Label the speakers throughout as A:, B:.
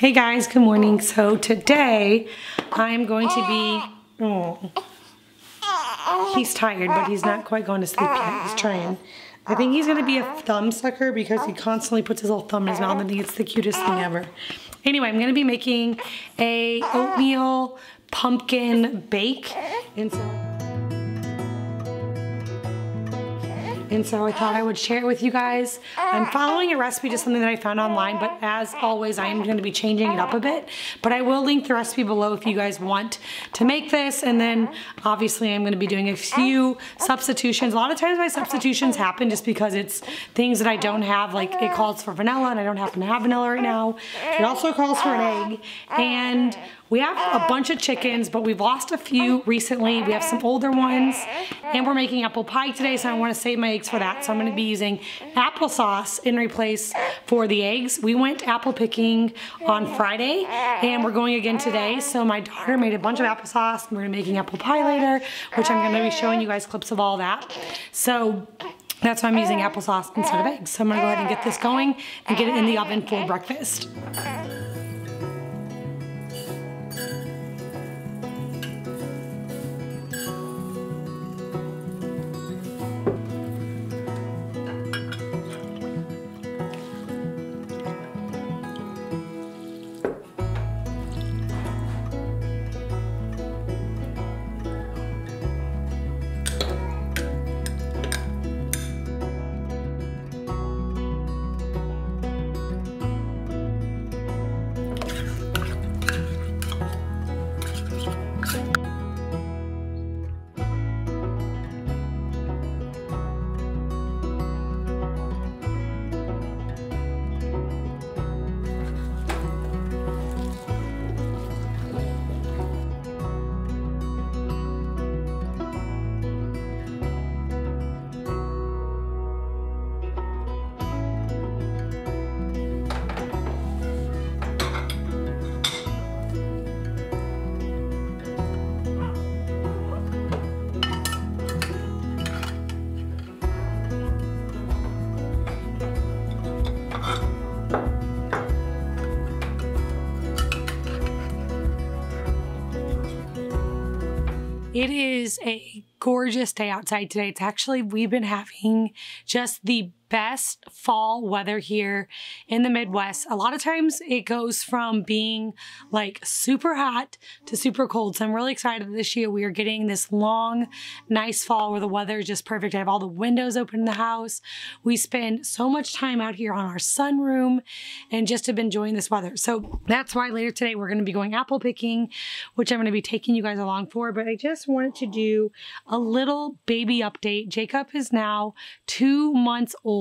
A: Hey guys, good morning. So today I'm going to be, oh, he's tired, but he's not quite going to sleep yet. He's trying. I think he's gonna be a thumb sucker because he constantly puts his little thumb in his mouth and it's the cutest thing ever. Anyway, I'm gonna be making a oatmeal pumpkin bake. And so And so I thought I would share it with you guys. I'm following a recipe, just something that I found online, but as always, I am gonna be changing it up a bit. But I will link the recipe below if you guys want to make this. And then obviously I'm gonna be doing a few substitutions. A lot of times my substitutions happen just because it's things that I don't have, like it calls for vanilla and I don't happen to have vanilla right now. It also calls for an egg. And we have a bunch of chickens, but we've lost a few recently. We have some older ones, and we're making apple pie today, so I wanna save my eggs for that. So I'm gonna be using applesauce in replace for the eggs. We went apple picking on Friday, and we're going again today. So my daughter made a bunch of applesauce, and we're making apple pie later, which I'm gonna be showing you guys clips of all that. So that's why I'm using applesauce instead of eggs. So I'm gonna go ahead and get this going and get it in the oven for breakfast. It is a gorgeous day outside today. It's actually, we've been having just the best fall weather here in the Midwest. A lot of times it goes from being like super hot to super cold. So I'm really excited this year we are getting this long, nice fall where the weather is just perfect. I have all the windows open in the house. We spend so much time out here on our sunroom and just have been enjoying this weather. So that's why later today we're going to be going apple picking, which I'm going to be taking you guys along for. But I just wanted to do a little baby update. Jacob is now two months old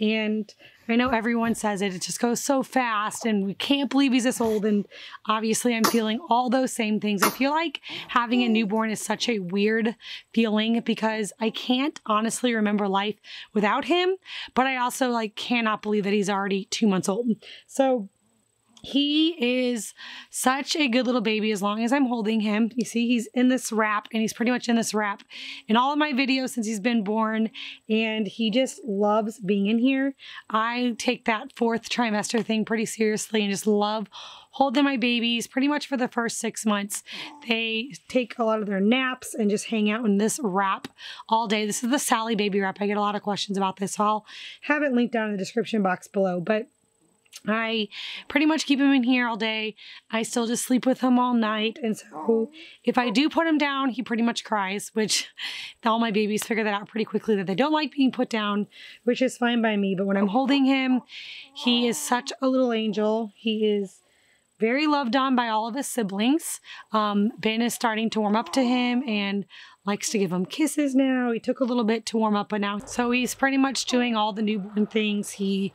A: and I know everyone says it, it just goes so fast and we can't believe he's this old. And obviously I'm feeling all those same things. I feel like having a newborn is such a weird feeling because I can't honestly remember life without him, but I also like cannot believe that he's already two months old. So he is such a good little baby as long as I'm holding him. You see, he's in this wrap and he's pretty much in this wrap in all of my videos since he's been born. And he just loves being in here. I take that fourth trimester thing pretty seriously and just love holding my babies pretty much for the first six months. They take a lot of their naps and just hang out in this wrap all day. This is the Solly Baby wrap. I get a lot of questions about this. So I'll have it linked down in the description box below. But I pretty much keep him in here all day. I still just sleep with him all night. And so if I do put him down, he pretty much cries, which all my babies figure that out pretty quickly that they don't like being put down, which is fine by me. But when I'm holding him, he is such a little angel. He is very loved on by all of his siblings. Um, ben is starting to warm up to him and likes to give him kisses now. He took a little bit to warm up, but now, so he's pretty much doing all the newborn things. He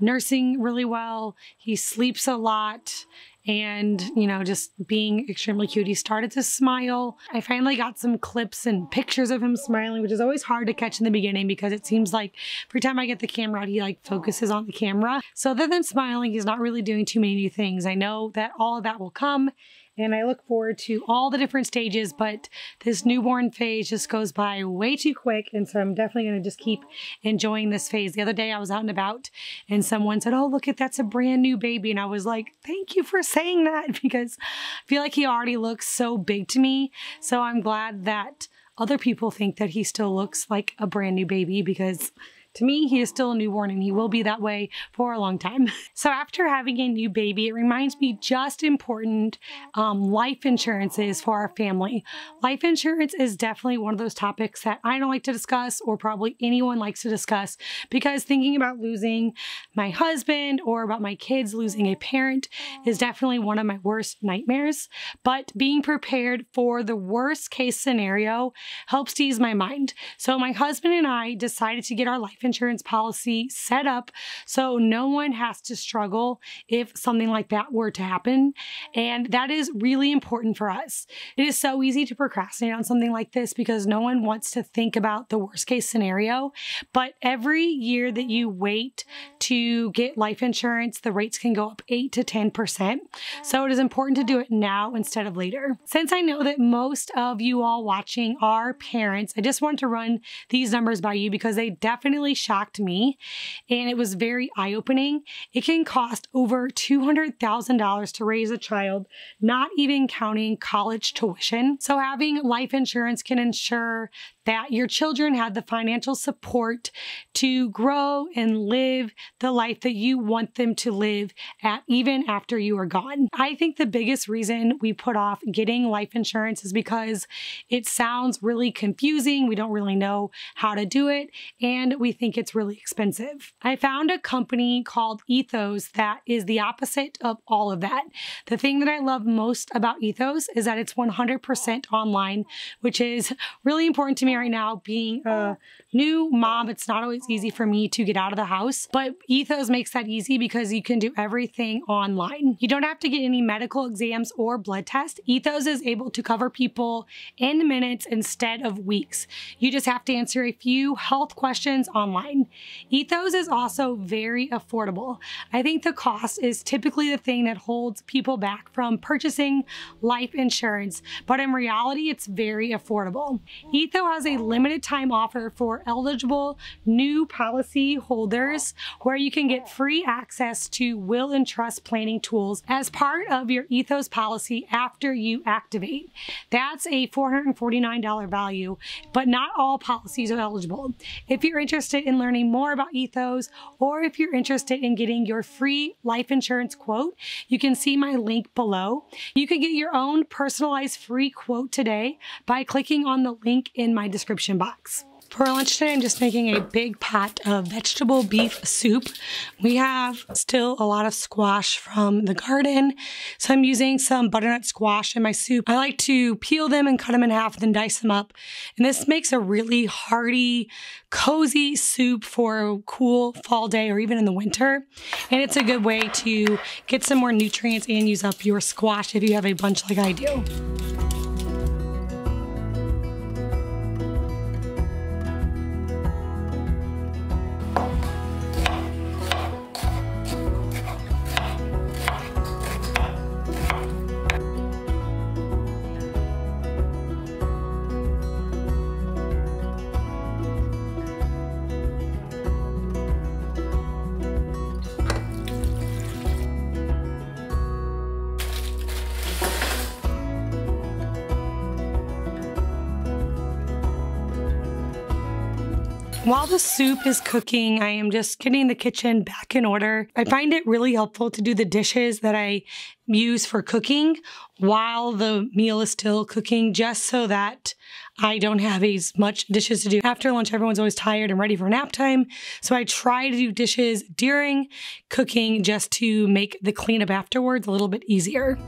A: nursing really well. He sleeps a lot and, you know, just being extremely cute. He started to smile. I finally got some clips and pictures of him smiling, which is always hard to catch in the beginning because it seems like every time I get the camera out, he like focuses on the camera. So other than smiling, he's not really doing too many new things. I know that all of that will come and I look forward to all the different stages, but this newborn phase just goes by way too quick. And so I'm definitely going to just keep enjoying this phase. The other day I was out and about and someone said, Oh, look at that's a brand new baby. And I was like, Thank you for saying that because I feel like he already looks so big to me. So I'm glad that other people think that he still looks like a brand new baby because to me, he is still a newborn and he will be that way for a long time. So after having a new baby, it reminds me just important um, life insurances for our family. Life insurance is definitely one of those topics that I don't like to discuss or probably anyone likes to discuss because thinking about losing my husband or about my kids losing a parent is definitely one of my worst nightmares. But being prepared for the worst case scenario helps ease my mind. So my husband and I decided to get our life insurance policy set up so no one has to struggle if something like that were to happen. And that is really important for us. It is so easy to procrastinate on something like this because no one wants to think about the worst case scenario. But every year that you wait to get life insurance, the rates can go up 8 to 10%. So it is important to do it now instead of later. Since I know that most of you all watching are parents, I just want to run these numbers by you because they definitely shocked me and it was very eye opening. It can cost over $200,000 to raise a child, not even counting college tuition. So having life insurance can ensure that your children have the financial support to grow and live the life that you want them to live at even after you are gone. I think the biggest reason we put off getting life insurance is because it sounds really confusing. We don't really know how to do it and we think it's really expensive. I found a company called Ethos that is the opposite of all of that. The thing that I love most about Ethos is that it's 100% online, which is really important to me right now being a uh. new mom. It's not always easy for me to get out of the house, but Ethos makes that easy because you can do everything online. You don't have to get any medical exams or blood tests. Ethos is able to cover people in minutes instead of weeks. You just have to answer a few health questions online. Ethos is also very affordable. I think the cost is typically the thing that holds people back from purchasing life insurance, but in reality, it's very affordable. Ethos has a limited time offer for eligible new policy holders where you can get free access to will and trust planning tools as part of your Ethos policy after you activate. That's a $449 value, but not all policies are eligible. If you're interested in learning more about Ethos or if you're interested in getting your free life insurance quote, you can see my link below. You can get your own personalized free quote today by clicking on the link in my description box. For lunch today, I'm just making a big pot of vegetable beef soup. We have still a lot of squash from the garden, so I'm using some butternut squash in my soup. I like to peel them and cut them in half, then dice them up. And this makes a really hearty, cozy soup for a cool fall day or even in the winter. And it's a good way to get some more nutrients and use up your squash if you have a bunch like I do. While the soup is cooking, I am just getting the kitchen back in order. I find it really helpful to do the dishes that I use for cooking while the meal is still cooking, just so that I don't have as much dishes to do. After lunch, everyone's always tired and ready for nap time. So I try to do dishes during cooking just to make the cleanup afterwards a little bit easier.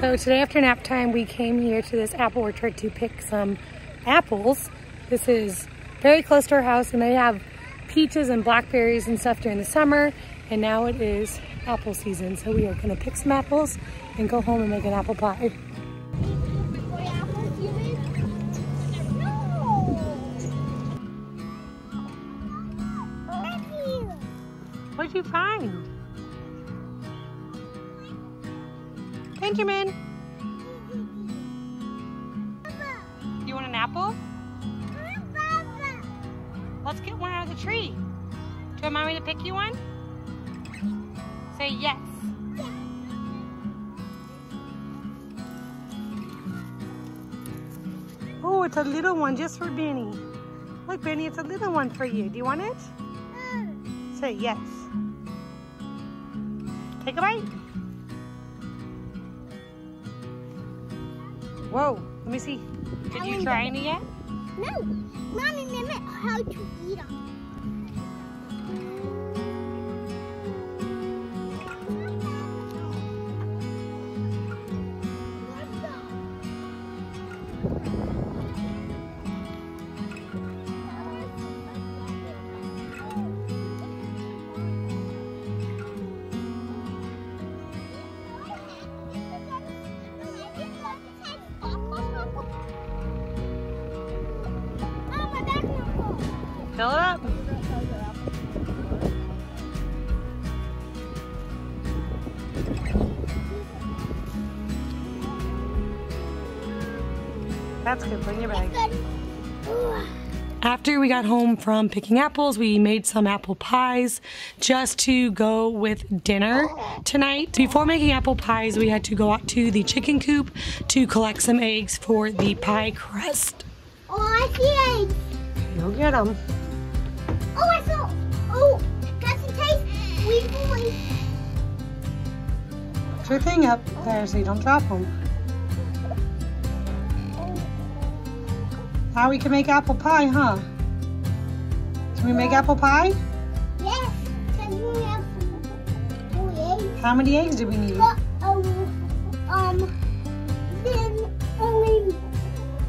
A: So today after nap time, we came here to this apple orchard to pick some apples. This is very close to our house and they have peaches and blackberries and stuff during the summer. And now it is apple season. So we are gonna pick some apples and go home and make an apple pie. What'd you find? Benjamin. You want an apple? Let's get one out of the tree. Do you want mommy to pick you one? Say yes. Oh, it's a little one just for Benny. Look, Benny, it's a little one for you. Do you want it? Say yes. Take a bite. Whoa, let me see. Did you try any yet?
B: No. Mommy, mimic how to eat them.
A: That's good. Put in your bag. After we got home from picking apples, we made some apple pies just to go with dinner tonight. Before making apple pies, we had to go out to the chicken coop to collect some eggs for the pie crust.
B: Oh, I see eggs.
A: Go get them.
B: Oh, I saw.
A: Put your thing up there so you don't drop them. Now we can make apple pie, huh? Can we make apple pie?
B: Yes. Can we have two eggs?
A: How many eggs do we need?
B: But, um, um, then only,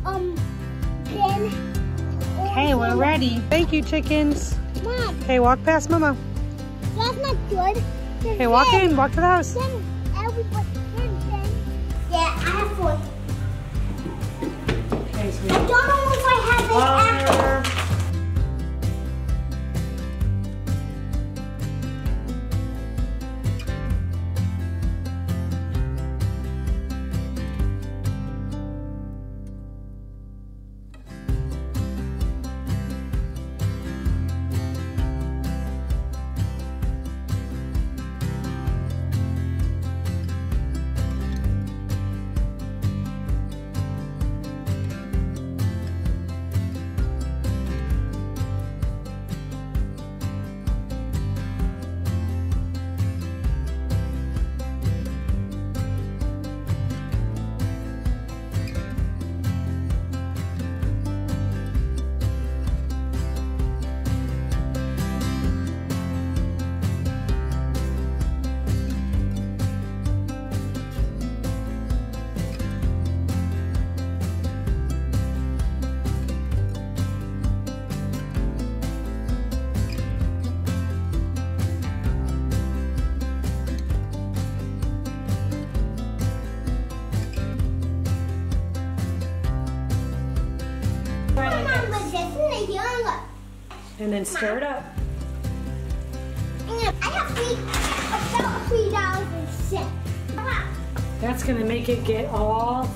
B: um, then.
A: Okay, we're ready. Thank you, chickens.
B: Mom,
A: Okay, walk past Mama.
B: that's not good.
A: Okay, walk in. Walk to the house.
B: Then everybody, then, then. Yeah, I have four.
A: Okay,
B: I don't know if I have an
A: And then stir it up.
B: I have three, about three dollars and six.
A: That's gonna make it get all